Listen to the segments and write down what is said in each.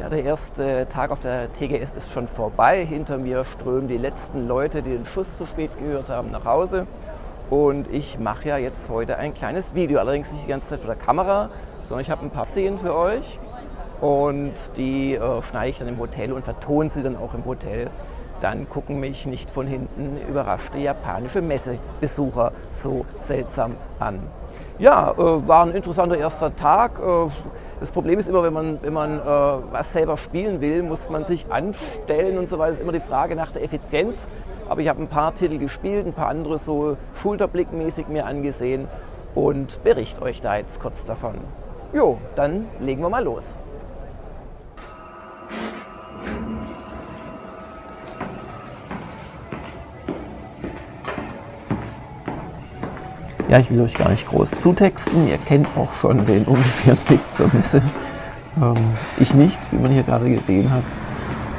Ja, der erste Tag auf der TGS ist schon vorbei. Hinter mir strömen die letzten Leute, die den Schuss zu spät gehört haben, nach Hause. Und ich mache ja jetzt heute ein kleines Video, allerdings nicht die ganze Zeit vor der Kamera, sondern ich habe ein paar Szenen für euch und die äh, schneide ich dann im Hotel und vertone sie dann auch im Hotel. Dann gucken mich nicht von hinten überraschte japanische Messebesucher so seltsam an. Ja, äh, war ein interessanter erster Tag. Äh, das Problem ist immer, wenn man, wenn man äh, was selber spielen will, muss man sich anstellen und so weiter. Das ist immer die Frage nach der Effizienz. Aber ich habe ein paar Titel gespielt, ein paar andere so schulterblickmäßig mir angesehen und berichte euch da jetzt kurz davon. Jo, dann legen wir mal los. Ja, ich will euch gar nicht groß zutexten. Ihr kennt auch schon den ungefähren Weg zur Messe. Ähm, ich nicht, wie man hier gerade gesehen hat.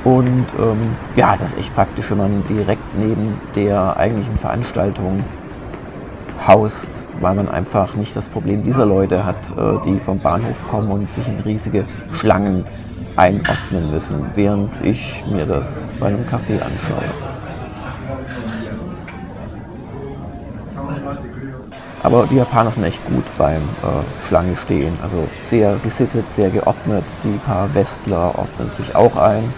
Und ähm, ja, das ist echt praktisch, wenn man direkt neben der eigentlichen Veranstaltung haust, weil man einfach nicht das Problem dieser Leute hat, äh, die vom Bahnhof kommen und sich in riesige Schlangen einordnen müssen, während ich mir das bei einem Café anschaue. Aber die Japaner sind echt gut beim äh, Schlange stehen. Also sehr gesittet, sehr geordnet. Die paar Westler ordnen sich auch ein.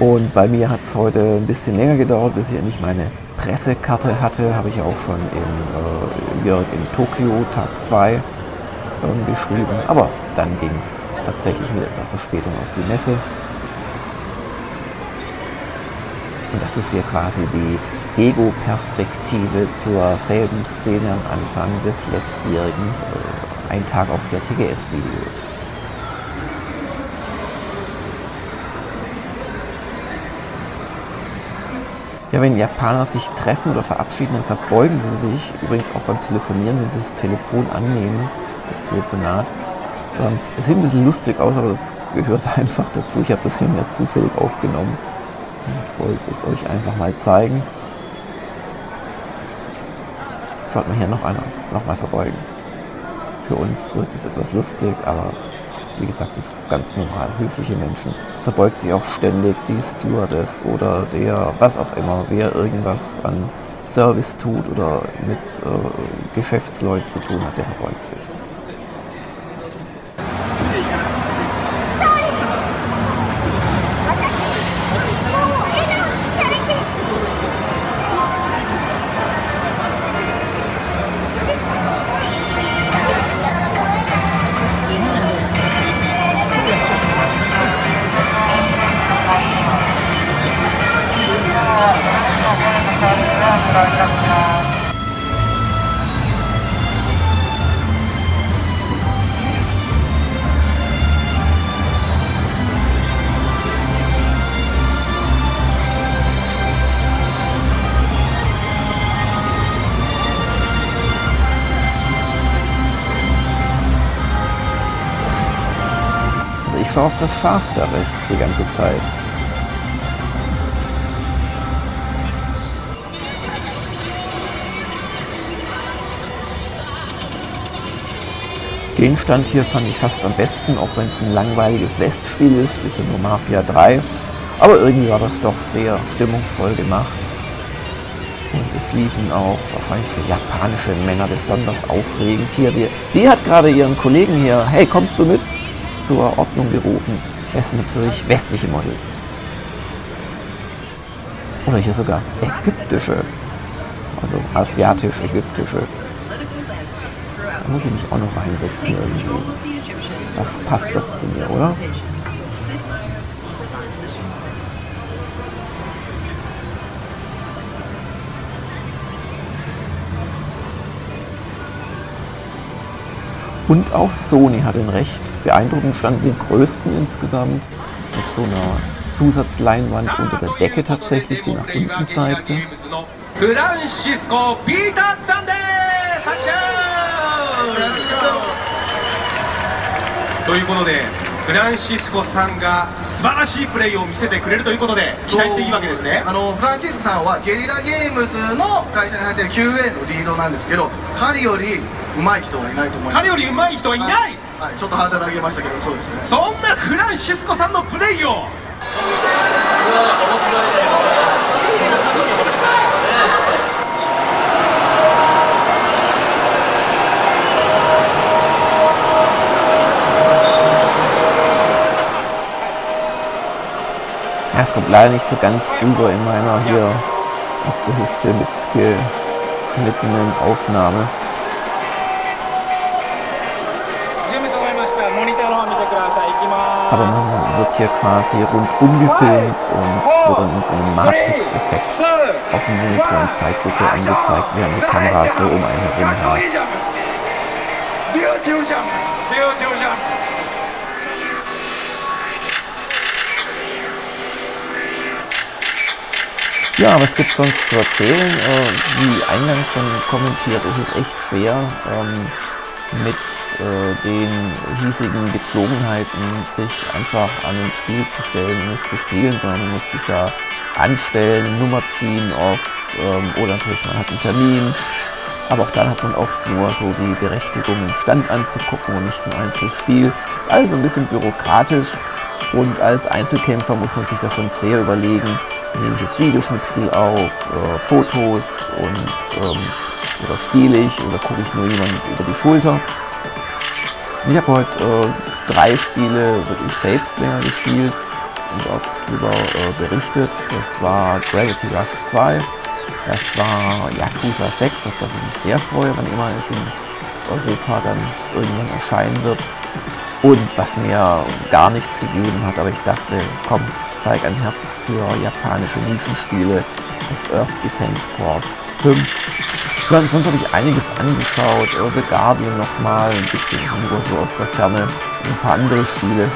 Und bei mir hat es heute ein bisschen länger gedauert, bis ich endlich meine Pressekarte hatte. Habe ich auch schon in äh, Jörg in Tokio, Tag 2, ähm, geschrieben. Aber dann ging es tatsächlich mit etwas Verspätung auf die Messe. Und das ist hier quasi die Ego-Perspektive zur selben Szene am Anfang des letztjährigen äh, Ein Tag auf der TGS-Videos. Ja, wenn Japaner sich treffen oder verabschieden, dann verbeugen sie sich, übrigens auch beim Telefonieren, wenn sie das Telefon annehmen, das Telefonat. Ähm, das sieht ein bisschen lustig aus, aber das gehört einfach dazu. Ich habe das hier mehr zufällig aufgenommen wollte es euch einfach mal zeigen. Schaut mal hier noch einer, nochmal verbeugen. Für uns wirkt es etwas lustig, aber wie gesagt, ist ganz normal. Höfliche Menschen. Verbeugt sich auch ständig die Stewardess oder der, was auch immer, wer irgendwas an Service tut oder mit äh, Geschäftsleuten zu tun hat, der verbeugt sich. Schaue auf das Schaf da rechts die ganze Zeit. Den Stand hier fand ich fast am besten, auch wenn es ein langweiliges Westspiel ist, ist ja nur Mafia 3. Aber irgendwie war das doch sehr stimmungsvoll gemacht. Und es liefen auch wahrscheinlich für japanische Männer besonders aufregend. Hier, die, die hat gerade ihren Kollegen hier, hey, kommst du mit? Zur Ordnung gerufen. Es sind natürlich westliche Models. Oder hier sogar ägyptische. Also asiatisch-ägyptische. Da muss ich mich auch noch reinsetzen irgendwie. Das passt doch zu mir, oder? Und auch Sony hat den recht beeindruckend stand den größten insgesamt mit so einer Zusatzleinwand unter der Decke tatsächlich, die nach unten zeigte. フランシスコ・ピーターズさんです拍手ということで フランシスコさんが素晴らしいプレーを見せてくれるということで期待していいわけですね。あのフランシスコさんはゲリラゲームズの会社に入ってる QA のリードなんですけど彼より上手い人はいないと思います。彼より上手い人はいない。あはい、ちょっとハードル上げましたけどそうですね。そんなフランシスコさんのプレイを。Ja, es kommt leider nicht so ganz rüber in meiner hier aus der Hüfte mitgeschnittenen Aufnahme. Aber man wird hier quasi rundum gefilmt und wird dann in so einem Matrix-Effekt auf dem Monitor in Zeitlupe angezeigt, während die Kamera so um einen herum rast. Ja, was gibt es sonst zu erzählen? Äh, wie eingangs schon kommentiert, ist es echt schwer, ähm, mit äh, den hiesigen Gepflogenheiten sich einfach an ein Spiel zu stellen und es zu spielen, sondern man muss sich da anstellen, Nummer ziehen oft ähm, oder natürlich man hat einen Termin. Aber auch dann hat man oft nur so die Berechtigung, einen Stand anzugucken und nicht ein einzelnes Spiel. Ist alles ein bisschen bürokratisch und als Einzelkämpfer muss man sich da schon sehr überlegen, nehme ich jetzt Videoschnipsel auf, äh, Fotos und ähm, oder spiele ich oder gucke ich nur jemand über die Schulter. Ich habe heute äh, drei Spiele wirklich selbst länger gespielt und auch darüber äh, berichtet. Das war Gravity Rush 2, das war Yakuza 6, auf das ich mich sehr freue, wann immer es in Europa dann irgendwann erscheinen wird. Und was mir gar nichts gegeben hat, aber ich dachte, komm, zeig ein Herz für japanische Nischenspiele, das Earth Defense Force 5. Ja, sonst habe ich einiges angeschaut, äh, The Guardian nochmal, ein bisschen so aus der Ferne, ein paar andere Spiele.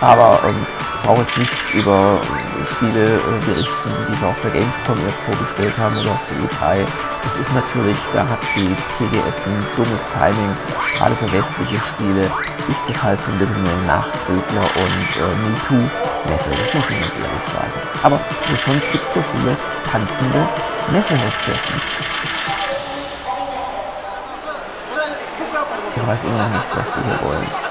Aber ähm, ich brauche jetzt nichts über Spiele äh, berichten, die wir auf der Gamescom erst vorgestellt haben oder auf der E3. Das ist natürlich, da hat die TGS ein dummes Timing. Gerade für westliche Spiele ist das halt so ein bisschen eine Nachzügler und äh, MeToo-Messe, das muss man ganz ehrlich sagen. Aber sonst gibt es so viele tanzende Messehostessen. Ich weiß immer noch nicht, was die hier wollen.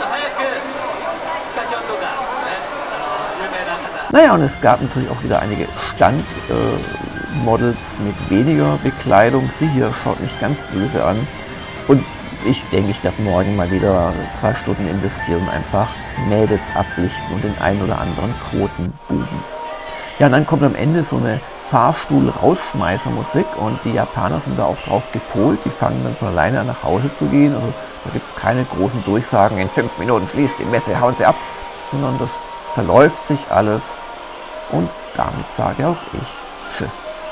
Naja, und es gab natürlich auch wieder einige Standmodels äh, mit weniger Bekleidung. Sie hier schaut mich ganz böse an. Und ich denke, ich werde morgen mal wieder zwei Stunden investieren und einfach Mädels ablichten und den einen oder anderen Krotenbuben. Ja, und dann kommt am Ende so eine Fahrstuhl-Rausschmeißer-Musik und die Japaner sind da auch drauf gepolt. Die fangen dann von alleine an nach Hause zu gehen. Also da gibt es keine großen Durchsagen, in fünf Minuten schließt die Messe, hauen sie ab, sondern das verläuft sich alles und damit sage auch ich Tschüss.